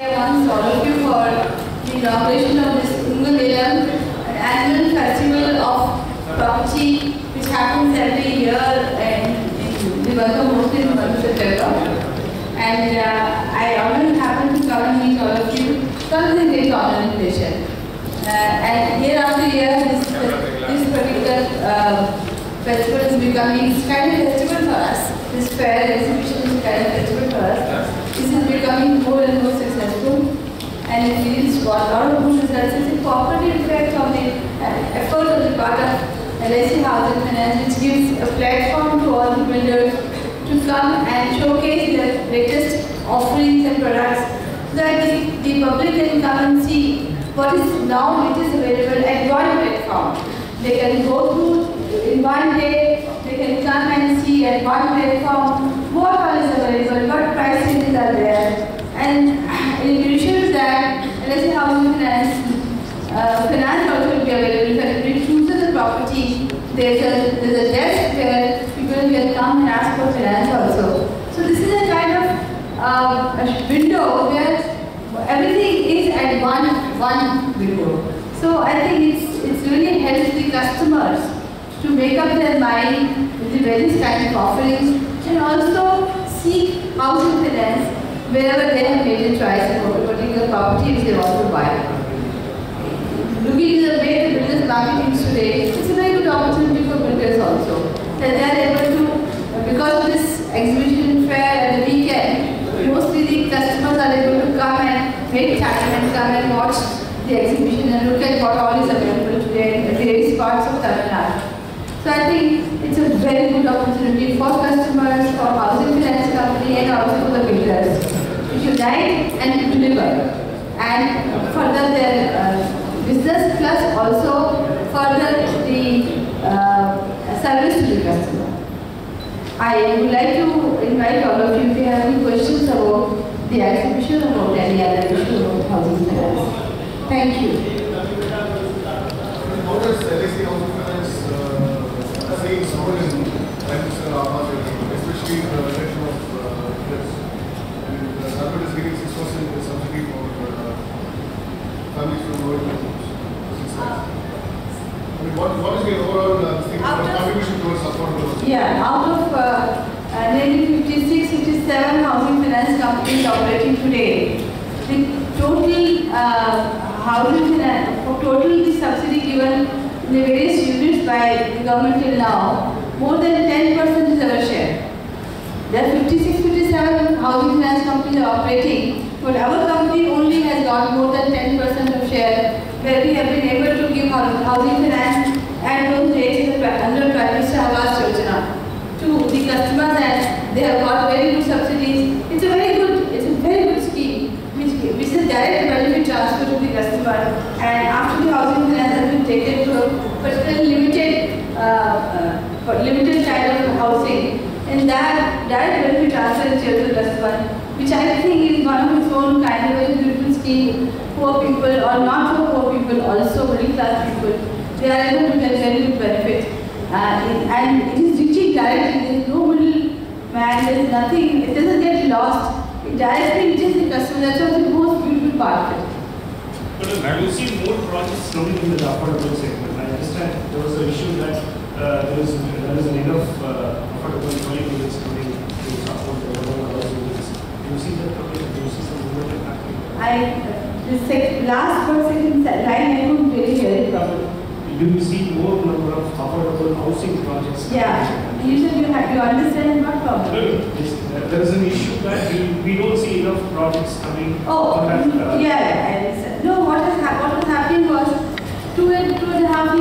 I want all of you for the inauguration of this Ungal Illam, an annual festival of property which happens every year and the mostly in the month of September. And uh, I always happen to come you. Comes in great honor and. Uh, and year after year, this, this particular uh, festival is becoming it's kind of festival for us. This fair exhibition is kind of festival for us. This is becoming more and more successful and it yields a lot of good results. It's a cooperative effect of the uh, effort on the part of LIC Housing Finance which gives a platform to all the builders to come and showcase their latest offerings and products so that the, the public can come and see what is now it is available at one platform. They can go through in one day, they can come and see at one platform what all is available, what prices are there. And in addition to that, LIC Housing Finance, uh, finance also will be available. If anybody chooses a property, there's a, there's a desk where people can come and ask for finance also. So this is a kind of uh, a window where everything is at one, one window. So I think it's, it's really helps the customers to make up their mind with the various kinds of offerings and also seek housing finance wherever they have made a choice about a particular property which they want to buy. Looking at the way the builders marketing is today, it's a very good opportunity for builders also. That they are able to, because of this exhibition fair at the weekend, mostly the customers are able to come and make time and come and watch the exhibition and look at what all is available today in various parts of Tamil Nadu. So I think it's a very good opportunity for customers, for housing finance company and also for the builders to unite and deliver and further their uh, business plus also further the uh, service to the customer. I would like to invite all of you if you have any questions about the exhibition or about any other issue about housing. Thank you. Especially the of uh, this? And government is giving 6% subsidy for uh, families from lower incomes. I mean, what, what is the overall contribution towards? Yeah, out of uh, uh, nearly 56, 57 housing finance companies operating today, uh, housing finance, for total the subsidy given in the various units by the government till now, more than 10% is our share. There are 56, 57 housing finance companies operating, but our company only has got more than 10% of share, where we have been able to give hou- housing finance at those in under Prime Minister Awas Yojana to the customers and they have got very good subsidies. It's a very good, it's a very good scheme which, which is direct benefit transfer customer and after the housing finance has been taken to a particular limited, uh, uh, limited kind of housing and that direct benefit transfer is here to the customer which I think is one of its own kind of very beautiful scheme. Poor people or not so poor people, also middle class people, they are able to get very good benefit. Uh, and it is reaching directly, there is no middle man, there is nothing, it doesn't get lost. It directly reaches the customer, that's what the most beautiful part of it. But have you seen more projects coming in the affordable segment? I understand there was an issue that uh, there is there is enough uh, affordable dwelling units coming to support the overall housing units. Do you see that coming? Do you see some movement happening? I, the sec, last one second line, I couldn't really hear it properly. Do you see more number of affordable housing projects? Yeah, Usually you, have, you understand what problem? Uh, there is an issue that we, we don't see enough profits coming. Oh, uh, yeah, yeah, I understand. No, what, has what was happening was two and two and a half years